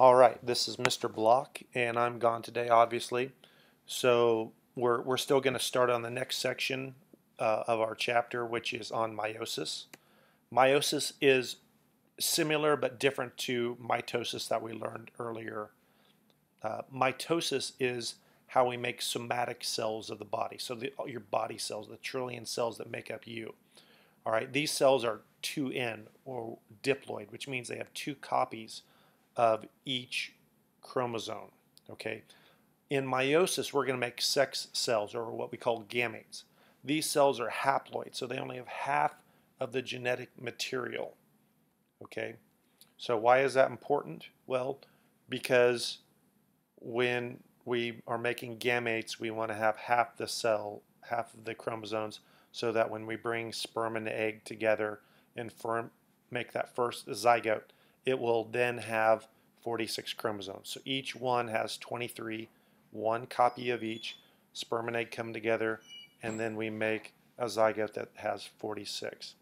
All right, this is Mr. Block, and I'm gone today, obviously. So we're, we're still going to start on the next section uh, of our chapter, which is on meiosis. Meiosis is similar but different to mitosis that we learned earlier. Uh, mitosis is how we make somatic cells of the body, so the, your body cells, the trillion cells that make up you. All right, these cells are 2N or diploid, which means they have two copies of each chromosome. Okay, in meiosis, we're going to make sex cells or what we call gametes. These cells are haploid, so they only have half of the genetic material. Okay, so why is that important? Well, because when we are making gametes, we want to have half the cell, half of the chromosomes, so that when we bring sperm and egg together and form, make that first zygote, it will then have 46 chromosomes. So each one has 23, one copy of each. Sperm and egg come together, and then we make a zygote that has 46.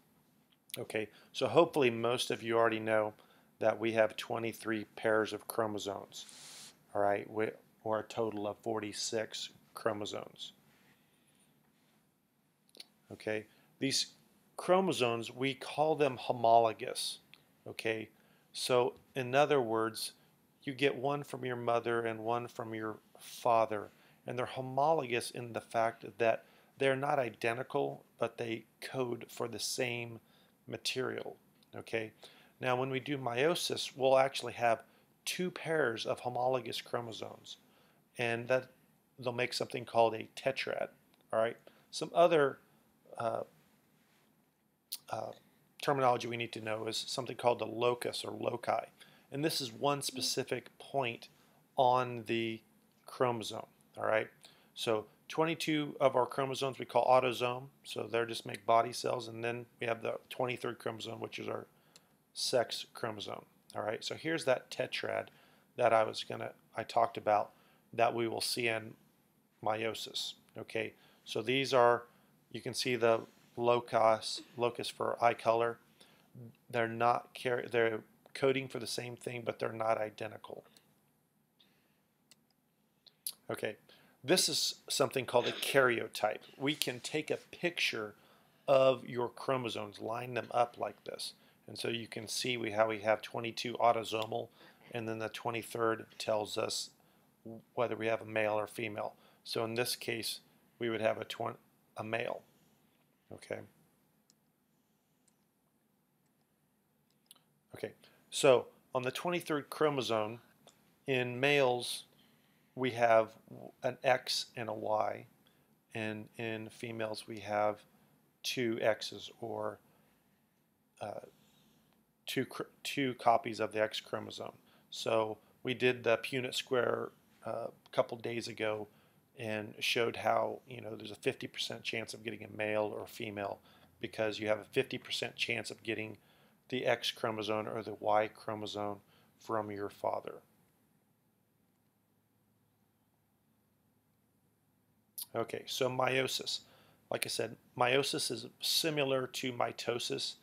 Okay, so hopefully most of you already know that we have 23 pairs of chromosomes, all right, we or a total of 46 chromosomes. Okay, these chromosomes, we call them homologous, okay? So in other words, you get one from your mother and one from your father, and they're homologous in the fact that they're not identical, but they code for the same material. Okay. Now, when we do meiosis, we'll actually have two pairs of homologous chromosomes, and that they'll make something called a tetrad. All right. Some other uh, uh, terminology we need to know is something called the locus or loci, and this is one specific point on the chromosome. All right. So 22 of our chromosomes we call autosome, so they're just make body cells, and then we have the 23rd chromosome, which is our sex chromosome. All right, so here's that tetrad that I was gonna I talked about that we will see in meiosis. Okay, so these are you can see the locus locus for eye color. They're not they're coding for the same thing, but they're not identical. Okay, this is something called a karyotype. We can take a picture of your chromosomes, line them up like this. And so you can see we, how we have 22 autosomal, and then the 23rd tells us whether we have a male or female. So in this case, we would have a, a male. Okay. Okay, so on the 23rd chromosome, in males, we have an X and a Y, and in females we have two X's or uh, two, two copies of the X chromosome. So we did the Punnett square uh, a couple days ago and showed how you know there's a 50% chance of getting a male or a female because you have a 50% chance of getting the X chromosome or the Y chromosome from your father. Okay, so meiosis. Like I said, meiosis is similar to mitosis,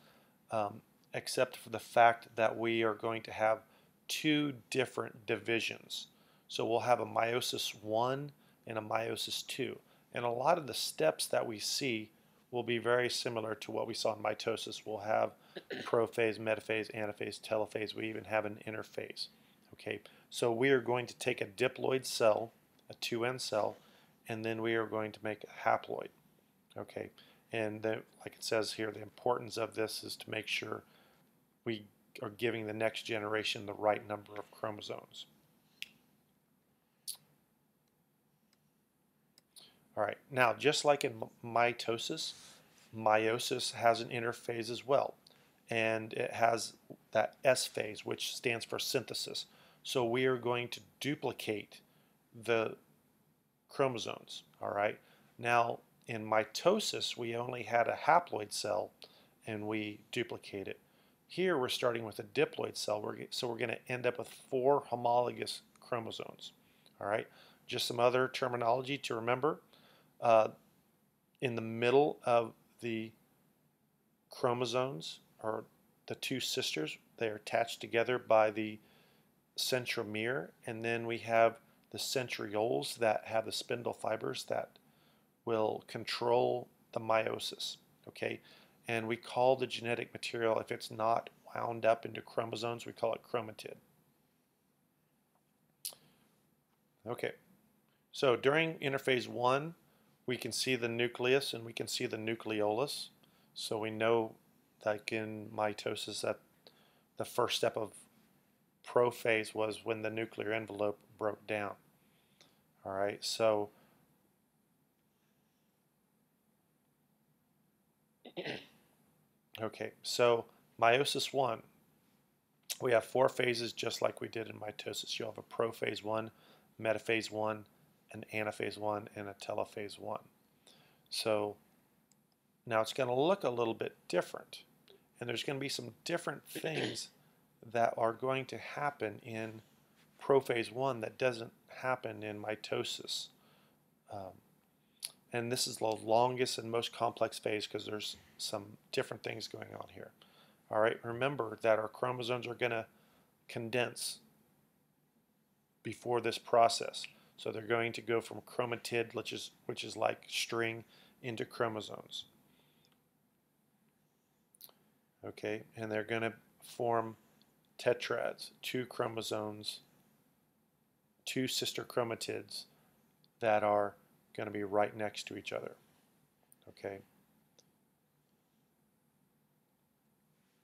um, except for the fact that we are going to have two different divisions. So we'll have a meiosis 1 and a meiosis 2. And a lot of the steps that we see will be very similar to what we saw in mitosis. We'll have prophase, metaphase, anaphase, telophase. We even have an interphase. Okay, so we are going to take a diploid cell, a 2N cell, and then we are going to make a haploid. Okay, and the, like it says here, the importance of this is to make sure we are giving the next generation the right number of chromosomes. All right, now just like in mitosis, meiosis has an interphase as well, and it has that S phase, which stands for synthesis. So we are going to duplicate the chromosomes. All right. Now, in mitosis, we only had a haploid cell and we duplicate it. Here, we're starting with a diploid cell, so we're going to end up with four homologous chromosomes. All right. Just some other terminology to remember. Uh, in the middle of the chromosomes are the two sisters. They are attached together by the centromere, and then we have the centrioles that have the spindle fibers that will control the meiosis. Okay, and we call the genetic material, if it's not wound up into chromosomes, we call it chromatid. Okay, so during interphase 1, we can see the nucleus and we can see the nucleolus. So we know, like in mitosis, that the first step of prophase was when the nuclear envelope broke down. All right, so okay, so meiosis one, we have four phases just like we did in mitosis. You'll have a prophase one, metaphase one, an anaphase one, and a telophase one. So now it's going to look a little bit different, and there's going to be some different things that are going to happen in prophase 1 that doesn't happen in mitosis. Um, and this is the longest and most complex phase because there's some different things going on here. All right, remember that our chromosomes are going to condense before this process. So they're going to go from chromatid, which is, which is like string, into chromosomes. Okay, and they're going to form tetrads, two chromosomes, two sister chromatids that are going to be right next to each other. Okay.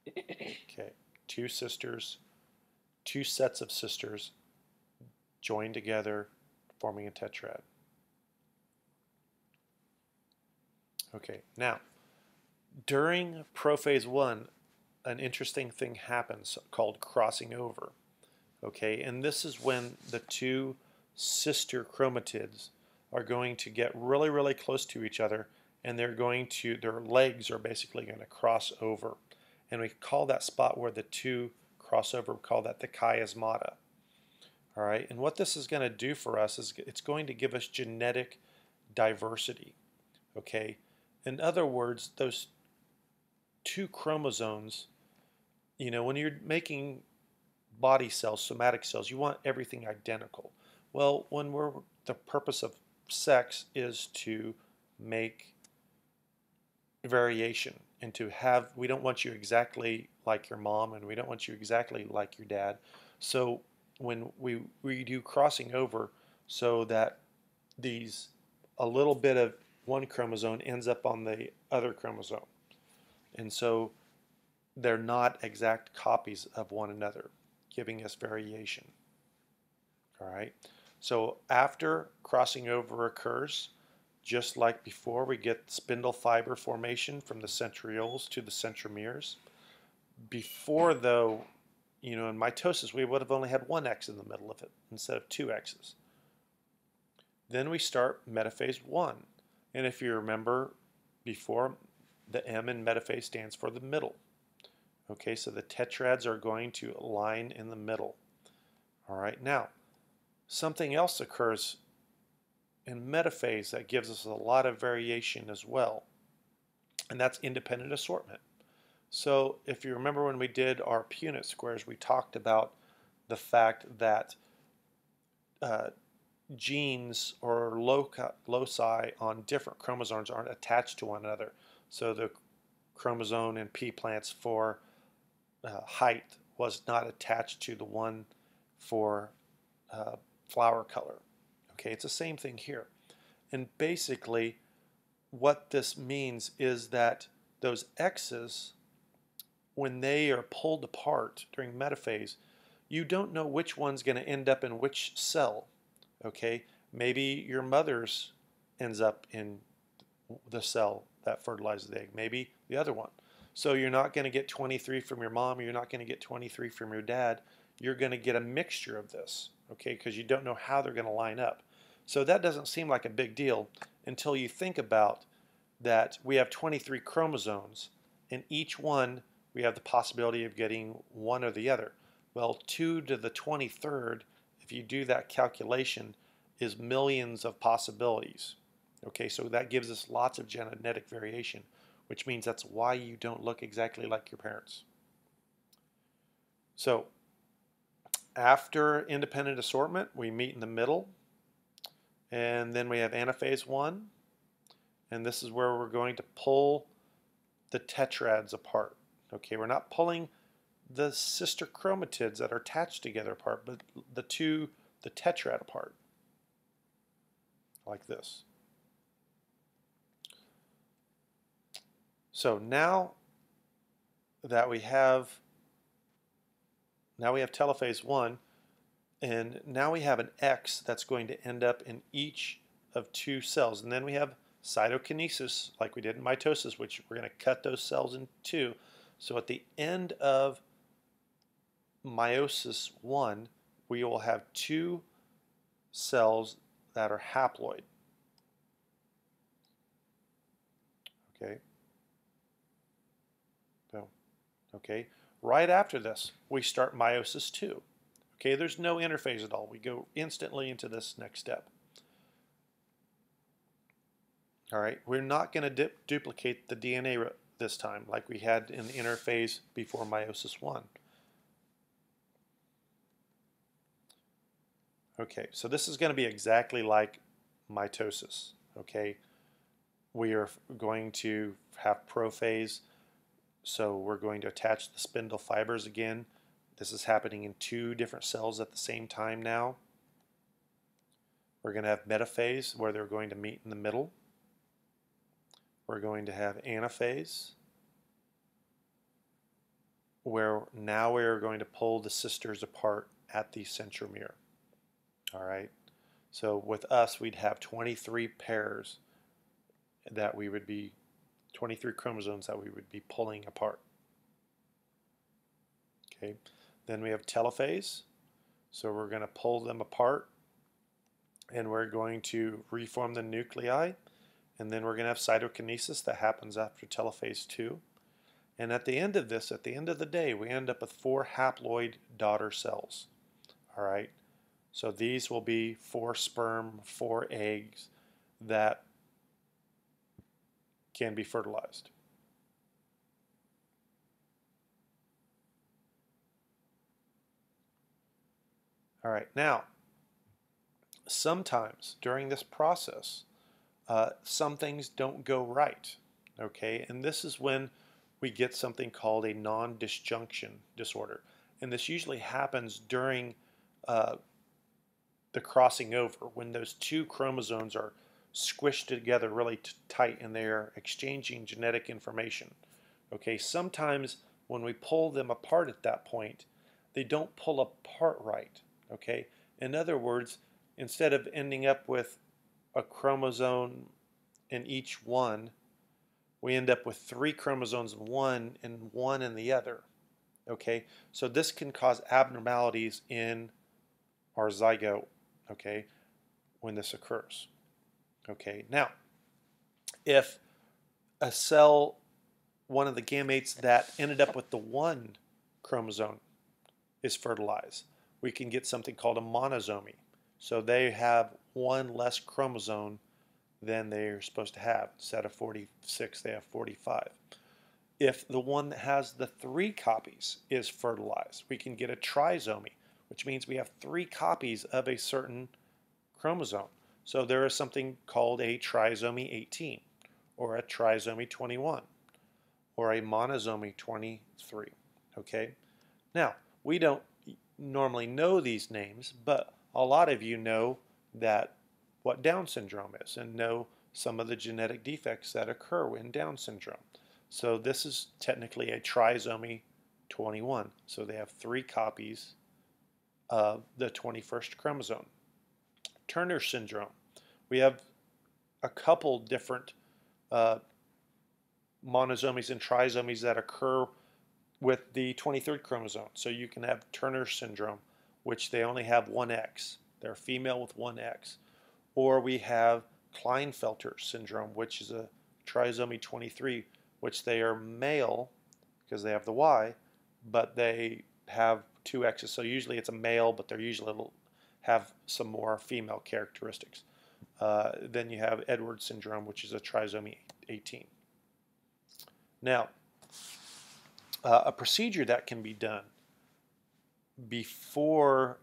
Okay, two sisters, two sets of sisters joined together, forming a tetrad. Okay, now, during prophase 1, an interesting thing happens called crossing over. Okay, and this is when the two sister chromatids are going to get really, really close to each other and they're going to, their legs are basically going to cross over. And we call that spot where the two cross over, we call that the chiasmata. All right, and what this is going to do for us is it's going to give us genetic diversity. Okay, in other words, those two chromosomes you know, when you're making body cells, somatic cells, you want everything identical. Well, when we're the purpose of sex is to make variation and to have we don't want you exactly like your mom and we don't want you exactly like your dad. So when we we do crossing over so that these a little bit of one chromosome ends up on the other chromosome. And so they're not exact copies of one another, giving us variation. All right. So after crossing over occurs, just like before, we get spindle fiber formation from the centrioles to the centromeres. Before, though, you know, in mitosis, we would have only had one X in the middle of it instead of two X's. Then we start metaphase 1. And if you remember before, the M in metaphase stands for the middle. Okay, so the tetrads are going to line in the middle. All right, now, something else occurs in metaphase that gives us a lot of variation as well, and that's independent assortment. So if you remember when we did our Punnett squares, we talked about the fact that uh, genes or loci on different chromosomes aren't attached to one another. So the chromosome in pea plants for uh, height was not attached to the one for uh, flower color. Okay, it's the same thing here. And basically, what this means is that those X's, when they are pulled apart during metaphase, you don't know which one's going to end up in which cell. Okay, maybe your mother's ends up in the cell that fertilizes the egg. Maybe the other one. So you're not going to get 23 from your mom, you're not going to get 23 from your dad. You're going to get a mixture of this, okay, because you don't know how they're going to line up. So that doesn't seem like a big deal until you think about that we have 23 chromosomes, and each one we have the possibility of getting one or the other. Well, 2 to the 23rd, if you do that calculation, is millions of possibilities. Okay, so that gives us lots of genetic variation which means that's why you don't look exactly like your parents. So After independent assortment, we meet in the middle. And then we have anaphase 1. And this is where we're going to pull the tetrads apart. Okay, we're not pulling the sister chromatids that are attached together apart, but the two, the tetrad apart, like this. So now that we have now we have telophase 1 and now we have an X that's going to end up in each of two cells. And then we have cytokinesis like we did in mitosis which we're going to cut those cells in two so at the end of meiosis 1 we will have two cells that are haploid. Okay. So okay. Right after this we start meiosis 2 okay there's no interphase at all. We go instantly into this next step. All right, we're not going to duplicate the DNA this time like we had in the interphase before meiosis 1. Okay, so this is going to be exactly like mitosis. Okay, we are going to have prophase, so we're going to attach the spindle fibers again. This is happening in two different cells at the same time now. We're going to have metaphase where they're going to meet in the middle. We're going to have anaphase, where now we're going to pull the sisters apart at the centromere. All right. So with us, we'd have 23 pairs that we would be, 23 chromosomes that we would be pulling apart. Okay. Then we have telophase. So we're going to pull them apart and we're going to reform the nuclei and then we're going to have cytokinesis that happens after telophase 2. And at the end of this, at the end of the day, we end up with four haploid daughter cells. All right. So these will be four sperm, four eggs that can be fertilized. All right, now, sometimes during this process, uh, some things don't go right. Okay, and this is when we get something called a non-disjunction disorder. And this usually happens during uh, the crossing over, when those two chromosomes are squished together really tight and they're exchanging genetic information. Okay, sometimes when we pull them apart at that point, they don't pull apart right. Okay, in other words, instead of ending up with a chromosome in each one, we end up with three chromosomes in one and one in the other. Okay, so this can cause abnormalities in our zygote, okay, when this occurs. Okay, now, if a cell, one of the gametes that ended up with the one chromosome is fertilized, we can get something called a monosomy. So they have one less chromosome than they're supposed to have. Instead of 46, they have 45. If the one that has the three copies is fertilized, we can get a trisomy, which means we have three copies of a certain chromosome. So there is something called a trisomy 18, or a trisomy 21, or a monosomy 23. Okay? Now, we don't normally know these names, but a lot of you know that what Down syndrome is and know some of the genetic defects that occur in Down syndrome. So this is technically a trisomy 21. So they have three copies of the 21st chromosome. Turner syndrome. We have a couple different uh, monosomies and trisomies that occur with the 23rd chromosome. So you can have Turner syndrome, which they only have one X. They're female with one X. Or we have Klinefelter syndrome, which is a trisomy 23, which they are male because they have the Y, but they have two X's. So usually it's a male, but they're usually have some more female characteristics. Uh, then you have Edwards syndrome, which is a trisomy 18. Now, uh, a procedure that can be done before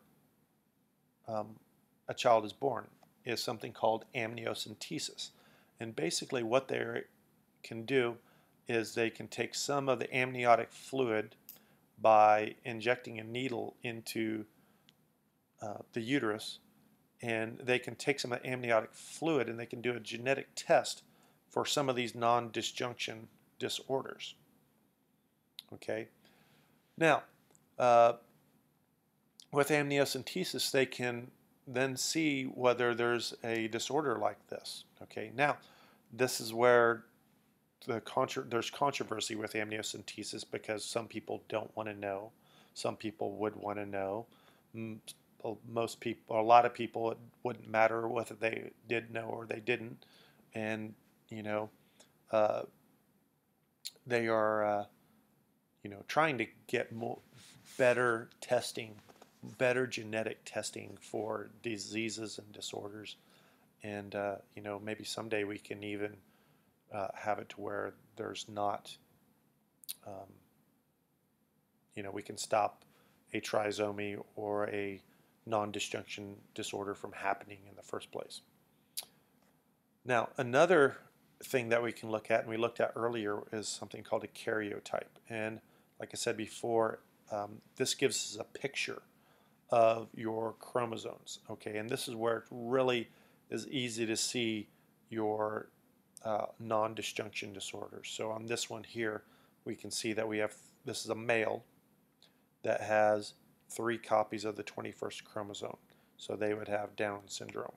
um, a child is born is something called amniocentesis. And basically, what they can do is they can take some of the amniotic fluid by injecting a needle into uh, the uterus, and they can take some of the amniotic fluid and they can do a genetic test for some of these non-disjunction disorders. Okay. Now, uh, with amniocentesis, they can then see whether there's a disorder like this. Okay. Now, this is where the contro there's controversy with amniocentesis because some people don't want to know. Some people would want to know. Most people, a lot of people, it wouldn't matter whether they did know or they didn't. And, you know, uh, they are, uh, you know, trying to get more, better testing, better genetic testing for diseases and disorders. And, uh, you know, maybe someday we can even uh, have it to where there's not, um, you know, we can stop a trisomy or a non-disjunction disorder from happening in the first place. Now, another thing that we can look at, and we looked at earlier, is something called a karyotype. And like I said before, um, this gives us a picture of your chromosomes. Okay, and this is where it really is easy to see your uh, non-disjunction disorders. So on this one here, we can see that we have, this is a male that has three copies of the 21st chromosome. So they would have Down syndrome.